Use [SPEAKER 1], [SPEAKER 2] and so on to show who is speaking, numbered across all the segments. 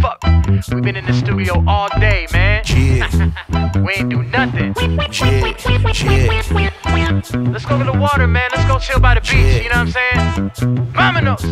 [SPEAKER 1] Fuck, we been in the studio all day, man.
[SPEAKER 2] Yeah,
[SPEAKER 1] We ain't do nothing.
[SPEAKER 2] yeah, yeah.
[SPEAKER 1] Let's go to the water, man. Let's go chill by the beach. You know what I'm saying? Vámonos.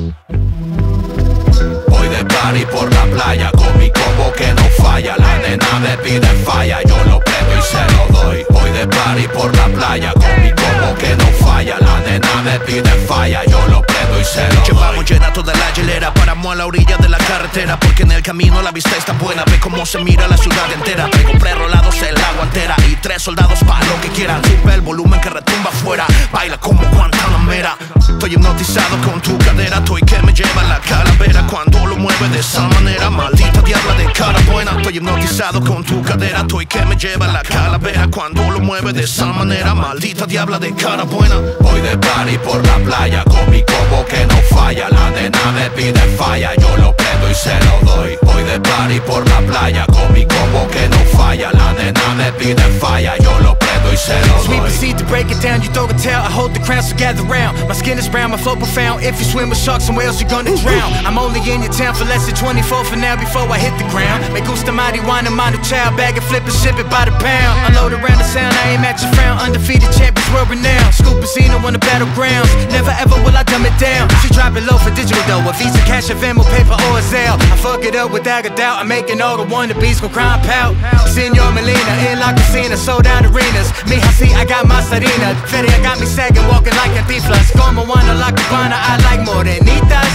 [SPEAKER 2] Voy de party por la playa con mi combo que no falla. La nena me pide falla, yo lo prendo y se lo doy. Voy de party por la playa con mi combo que no falla. La nena me pide falla, yo lo y. Llevamos llena toda la hielera, paramos a la orilla de la carretera. Porque en el camino la vista está buena, ve cómo se mira la ciudad entera. Traigo prerrolados en la guantera y tres soldados para lo que quieran. Sube el volumen que retumba afuera, baila como Guantanamera. Estoy hipnotizado con tu cadera, estoy que me lleva la calavera cuando lo mueve de esa manera. Maldita diabla de cara buena, estoy hipnotizado con tu cadera, estoy que me lleva la calavera cuando lo mueve de esa manera. Maldita diabla de cara buena. Voy de party por la playa con mi combo que no falla. La nena me pide falla, yo lo prendo y se lo doy. Voy de party por la playa con mi combo que no falla. La nena me pide falla, yo lo prendo y se lo
[SPEAKER 3] As we proceed to break it down, you throw a tail, I hold the crown, so gather round. My skin is brown, my flow profound. If you swim with sharks and whales, you're gonna drown. I'm only in your town for less than 24 for now before I hit the ground. Me gusta marijuana, mind a child, bag and flip and ship it by the pound. Unload around the sound, I aim at your frown. Undefeated champions, world renowned. Scoop Casino on the battlegrounds. Never ever will I dumb it down. She drop it low for digital though. A Visa, cash, a Venmo, paper, or a Zelle. Fuck it up without a doubt. I'm making all the wannabes go cry and pout. Senor Melina, in La Casina, sold out arenas. Me, I see, I got my Sarina. Fetty, I got me sagging, walking like a tiflas. Como wanna la cubana, I like more morenitas.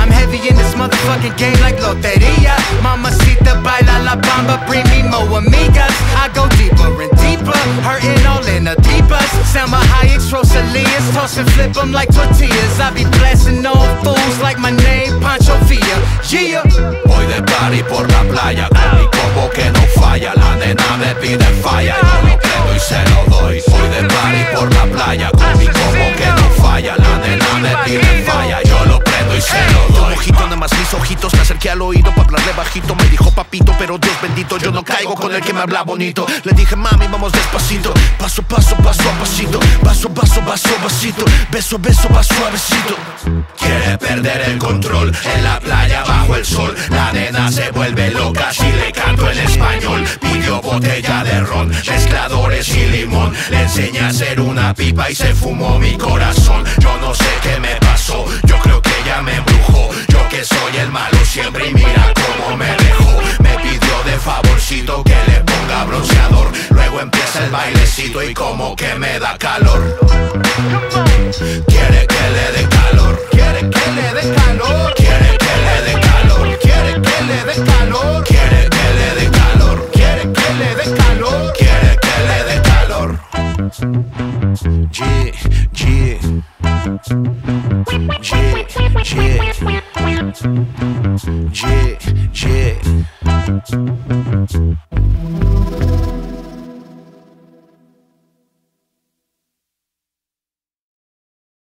[SPEAKER 3] I'm heavy in this motherfucking game like Loteria. Mamacita, baila la bamba, bring me more amigas. And flip them like tortillas. I be blasting all fools like my name, Pancho Villa. Yeah.
[SPEAKER 2] Voy de party por la playa con mi combo que no falla. La nena me pide falla, yo lo prendo y se lo doy. Voy de party por la playa con mi combo que no falla. La nena me pide falla, yo lo prendo y se lo doy. ojito nada más mis ojitos, me acerqué al oído para hablarle bajito. Me dijo papito, pero Dios bendito, yo no caigo con el que me habla bonito. Le dije mami, vamos despacito, paso, paso, paso a pasito, paso, paso, paso, pasito, beso, beso, va suavecito. Quiere perder el control en la playa bajo el sol. La nena se vuelve loca si le canto en español. Pidió botella de ron, mezcladores y limón. Le enseñé a hacer una pipa y se fumó mi corazón. Yo no y como que me da calor. Quiere que le dé calor. Quiere que le dé calor. Quiere que le dé calor. Quiere que le dé calor. Quiere que le dé calor. Quiere que le dé calor. Quiere que le dé calor. Yeah.